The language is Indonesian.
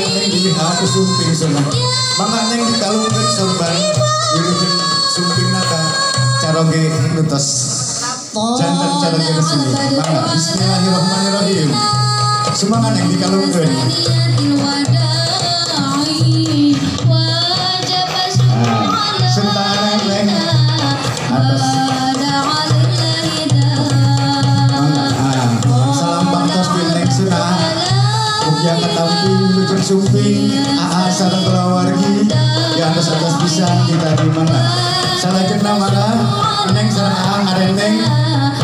ingkang rinduwi aku sumping sono mangane dikalungkeun sorban wiluhing sumping naka caroge nutus janten caroge resmi mangga bismillahirrahmanirrahim. Semangat yang dikalungkan. Lucut sumping, aa sarang kelawargi, yang atas atas bisa kita di mana. Salah kenal maka, neng sarang aang arenteng,